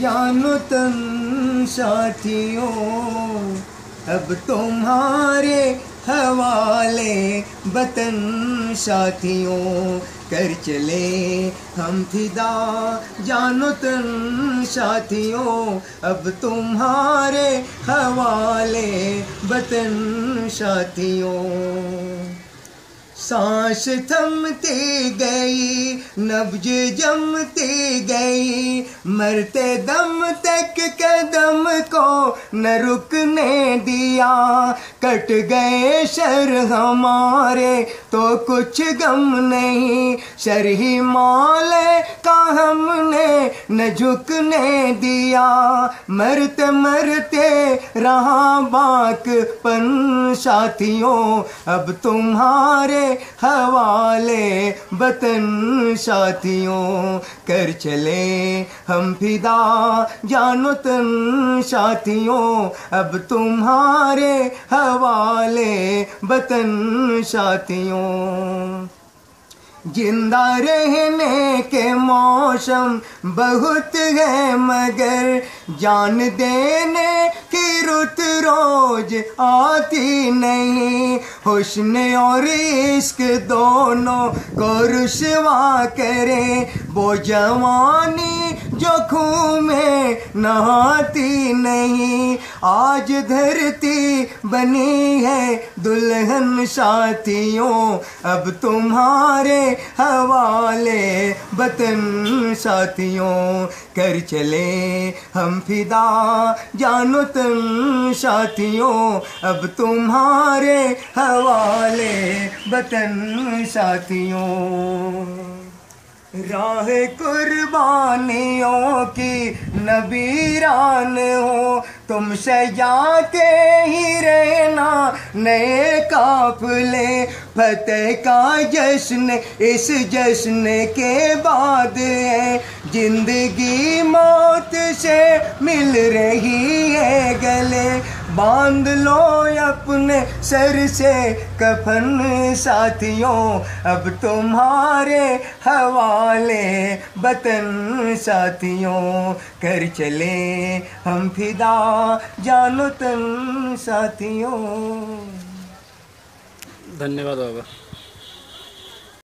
जानो तन साथियों, अब तुम्हारे हवाले बतन साथियों, कर चले हम फिदा। जानो तन साथियों, अब तुम्हारे हवाले बतन साथियों। सांस थमती गई नब्ज जमती गई मरते दम तक कदम को न रुकने दिया कट गए शर हमारे तो कुछ गम नहीं। शर ही माले का हमने न झुकने दिया। मरते मरते रहा बाक पन साथियों, अब तुम्हारे हवाले बतन साथियों। कर चले हम फिदा जानो तन साथियों, अब तुम्हारे हवाले बतन साथियों। ज़िंदा रहने के मौसम बहुत है, मगर जान देने की रुत रोज आती नहीं। हुस्न और इश्क दोनों को रुसवा करे, वो जवानी जो खून में नहाती नहीं। आज धरती बनी है दुल्हन साथियों, अब तुम्हारे हवाले बतन साथियों, कर चले हम फिदा। जानो तन साथियों, अब तुम्हारे हवाले बतन साथियों। राह कुर्बानियों की नबीरान हो तुम सजाते ही रहना नए काफले फतेह का जश्न, इस जश्न के बाद है। ज़िंदगी मौत से मिल रही है। बाँध लो अपने सर से कफन, साथियों। अब तुम्हारे हवाले बतन, साथियों। कर चले हम फिदा, जानो तन, साथियों। धन्यवाद बाबा।